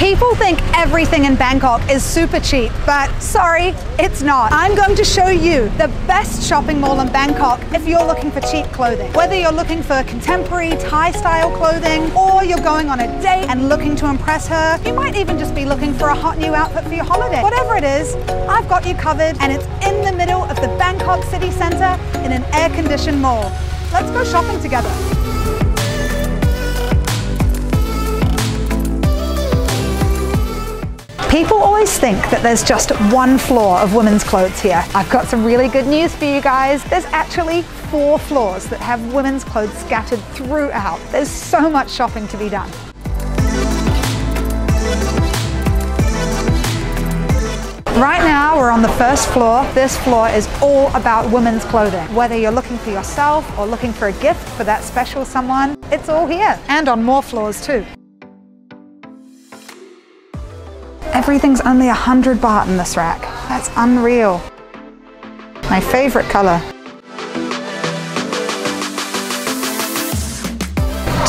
People think everything in Bangkok is super cheap, but sorry, it's not. I'm going to show you the best shopping mall in Bangkok if you're looking for cheap clothing. Whether you're looking for contemporary Thai style clothing or you're going on a date and looking to impress her, you might even just be looking for a hot new outfit for your holiday. Whatever it is, I've got you covered and it's in the middle of the Bangkok city centre in an air-conditioned mall. Let's go shopping together. People always think that there's just one floor of women's clothes here. I've got some really good news for you guys. There's actually four floors that have women's clothes scattered throughout. There's so much shopping to be done. Right now we're on the first floor. This floor is all about women's clothing. Whether you're looking for yourself or looking for a gift for that special someone, it's all here. And on more floors too. Everything's only a hundred baht in this rack. That's unreal. My favorite color.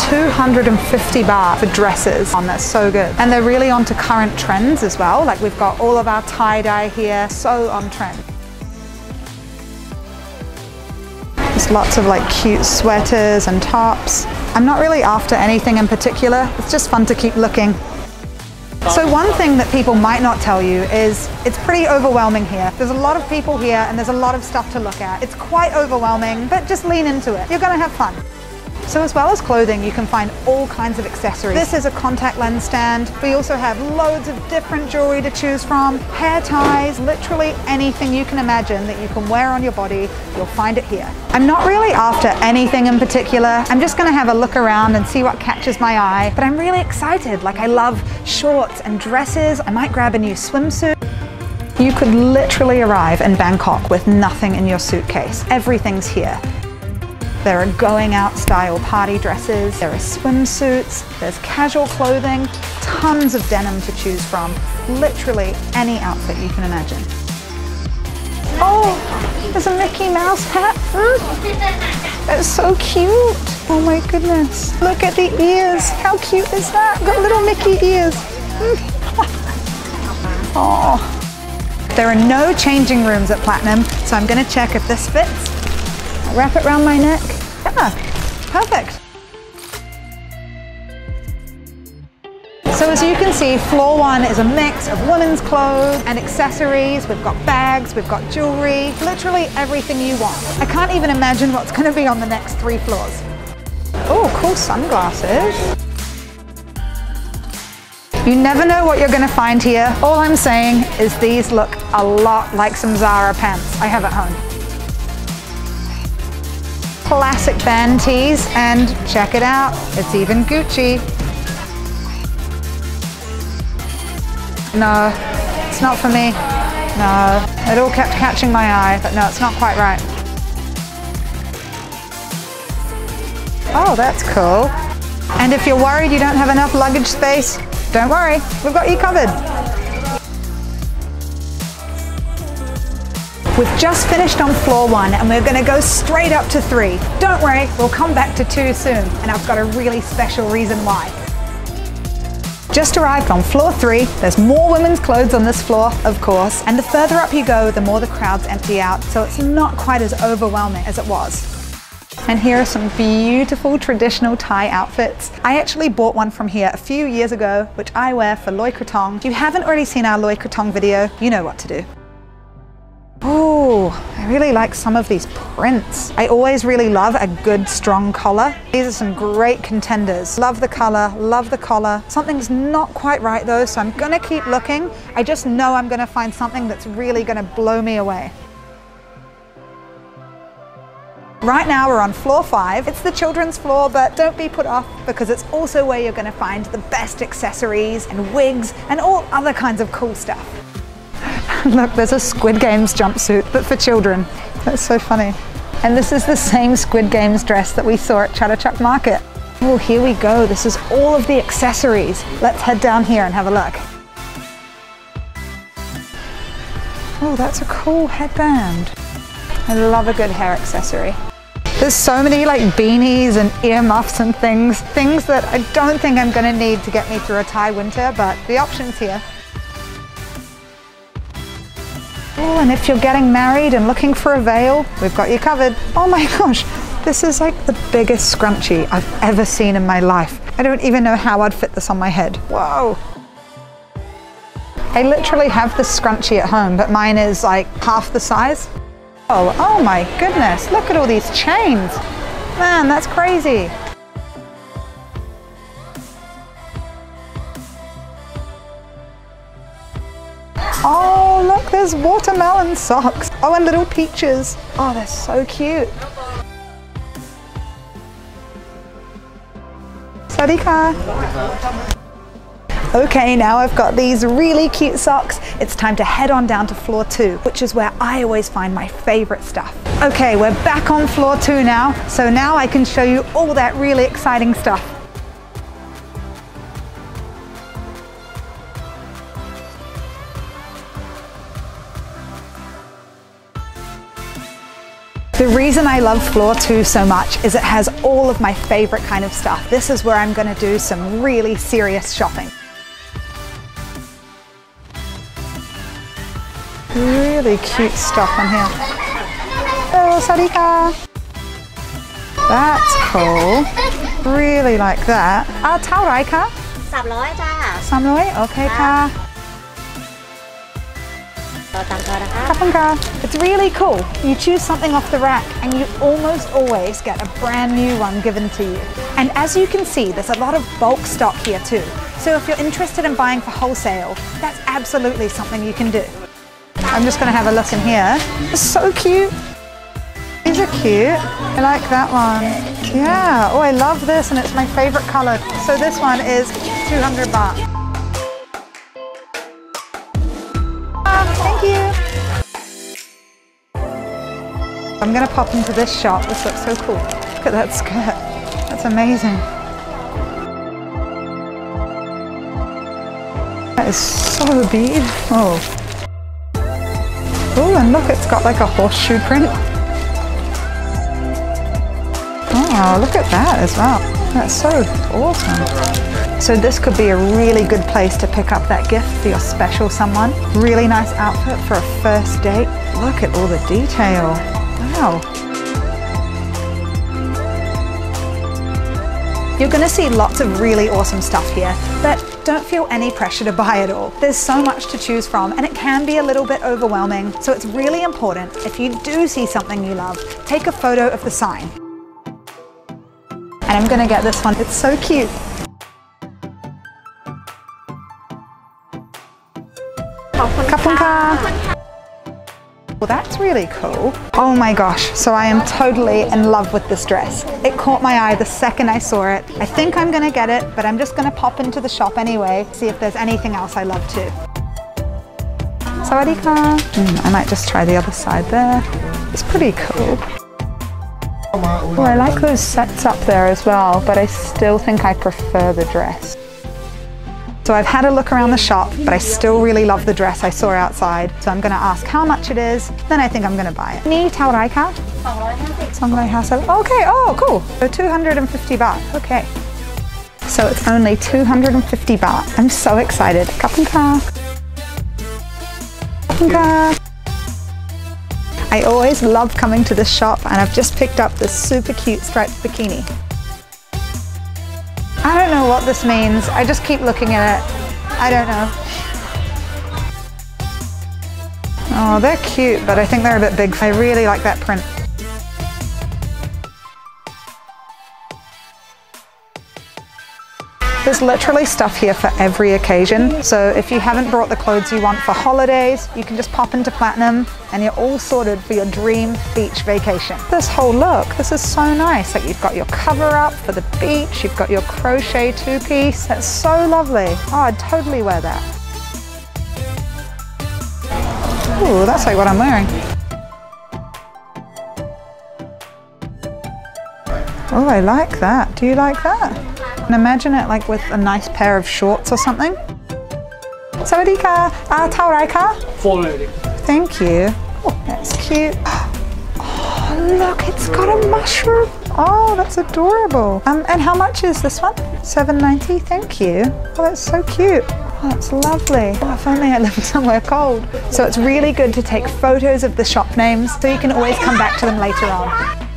250 baht for dresses on that's so good. And they're really onto current trends as well. Like we've got all of our tie-dye here, so on trend. There's lots of like cute sweaters and tops. I'm not really after anything in particular. It's just fun to keep looking. So one thing that people might not tell you is it's pretty overwhelming here. There's a lot of people here and there's a lot of stuff to look at. It's quite overwhelming, but just lean into it. You're gonna have fun. So as well as clothing, you can find all kinds of accessories. This is a contact lens stand. We also have loads of different jewelry to choose from, hair ties, literally anything you can imagine that you can wear on your body, you'll find it here. I'm not really after anything in particular. I'm just gonna have a look around and see what catches my eye, but I'm really excited. Like I love shorts and dresses. I might grab a new swimsuit. You could literally arrive in Bangkok with nothing in your suitcase. Everything's here. There are going out style party dresses, there are swimsuits, there's casual clothing, tons of denim to choose from, literally any outfit you can imagine. Oh, there's a Mickey Mouse hat. Hmm? That's so cute. Oh my goodness. Look at the ears. How cute is that? Got little Mickey ears. Hmm. oh. There are no changing rooms at Platinum, so I'm gonna check if this fits wrap it around my neck. Yeah, perfect. So as you can see, floor one is a mix of women's clothes and accessories. We've got bags, we've got jewelry, literally everything you want. I can't even imagine what's gonna be on the next three floors. Oh, cool sunglasses. You never know what you're gonna find here. All I'm saying is these look a lot like some Zara pants I have at home classic band tees and check it out, it's even Gucci. No, it's not for me. No, it all kept catching my eye, but no, it's not quite right. Oh, that's cool. And if you're worried you don't have enough luggage space, don't worry, we've got you covered. We've just finished on floor one and we're gonna go straight up to three. Don't worry, we'll come back to two soon and I've got a really special reason why. Just arrived on floor three. There's more women's clothes on this floor, of course, and the further up you go, the more the crowds empty out, so it's not quite as overwhelming as it was. And here are some beautiful traditional Thai outfits. I actually bought one from here a few years ago, which I wear for Loi Krathong. If you haven't already seen our Loi Krathong video, you know what to do. Oh, I really like some of these prints. I always really love a good strong collar. These are some great contenders. Love the color, love the collar. Something's not quite right though, so I'm gonna keep looking. I just know I'm gonna find something that's really gonna blow me away. Right now we're on floor five. It's the children's floor, but don't be put off because it's also where you're gonna find the best accessories and wigs and all other kinds of cool stuff. Look, there's a Squid Games jumpsuit, but for children. That's so funny. And this is the same Squid Games dress that we saw at Chatuchak Market. Oh, here we go. This is all of the accessories. Let's head down here and have a look. Oh, that's a cool headband. I love a good hair accessory. There's so many like beanies and earmuffs and things, things that I don't think I'm gonna need to get me through a Thai winter, but the option's here. Oh, and if you're getting married and looking for a veil, we've got you covered. Oh my gosh, this is like the biggest scrunchie I've ever seen in my life. I don't even know how I'd fit this on my head. Whoa. I literally have this scrunchie at home, but mine is like half the size. Oh, oh my goodness, look at all these chains. Man, that's crazy. There's watermelon socks. Oh, and little peaches. Oh, they're so cute. Sarika. Okay, now I've got these really cute socks. It's time to head on down to floor two, which is where I always find my favorite stuff. Okay, we're back on floor two now. So now I can show you all that really exciting stuff. The reason I love floor two so much is it has all of my favorite kind of stuff. This is where I'm gonna do some really serious shopping. Really cute stuff on here. Oh, Sarika. That's cool. Really like that. Ah, เท่าไหร่คะ 300จ้า 300 Okay ค่ะ Cup. It's really cool. You choose something off the rack and you almost always get a brand new one given to you. And as you can see, there's a lot of bulk stock here too. So if you're interested in buying for wholesale, that's absolutely something you can do. I'm just gonna have a look in here. It's so cute. These are cute. I like that one. Yeah, oh, I love this and it's my favorite color. So this one is 200 baht. I'm to pop into this shop. This looks so cool. Look at that skirt. That's amazing. That is so beautiful. Oh, and look, it's got like a horseshoe print. Oh, look at that as well. That's so awesome. So this could be a really good place to pick up that gift for your special someone. Really nice outfit for a first date. Look at all the detail. Wow. You're going to see lots of really awesome stuff here, but don't feel any pressure to buy it all. There's so much to choose from and it can be a little bit overwhelming, so it's really important if you do see something you love, take a photo of the sign. And I'm going to get this one. It's so cute. Kapunka. Well, that's really cool. Oh my gosh, so I am totally in love with this dress. It caught my eye the second I saw it. I think I'm gonna get it, but I'm just gonna pop into the shop anyway, see if there's anything else I love too. Sawadika. Mm, I might just try the other side there. It's pretty cool. Oh, I like those sets up there as well, but I still think I prefer the dress. So I've had a look around the shop, but I still really love the dress I saw outside. So I'm gonna ask how much it is, then I think I'm gonna buy it. Ni tau rai ka? 250. Okay, oh cool. So 250 baht, okay. So it's only 250 baht. I'm so excited. Kapun ka. Kapun ka. I always love coming to this shop and I've just picked up this super cute striped bikini. I don't know what this means. I just keep looking at it. I don't know. Oh, they're cute, but I think they're a bit big. I really like that print. There's literally stuff here for every occasion. So if you haven't brought the clothes you want for holidays, you can just pop into Platinum and you're all sorted for your dream beach vacation. This whole look, this is so nice. Like you've got your cover up for the beach, you've got your crochet two-piece. That's so lovely. Oh, I'd totally wear that. Ooh, that's like what I'm wearing. Oh, I like that. Do you like that? And imagine it like with a nice pair of shorts or something. Sawadika, ah, tau rai ka? 480. Thank you. Oh, that's cute. Oh, Oh, look, it's got a mushroom. Oh, that's adorable. Um, and how much is this one? 7.90. Thank you. Oh, that's so cute. Oh, that's lovely. Oh, if only I lived somewhere cold. So it's really good to take photos of the shop names so you can always come back to them later on.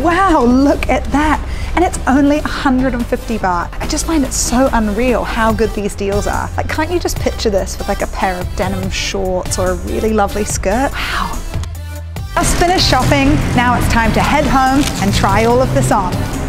Wow, look at that. And it's only 150 baht. I just find it so unreal how good these deals are. Like, can't you just picture this with like a pair of denim shorts or a really lovely skirt? Wow. Just finished shopping. Now it's time to head home and try all of this on.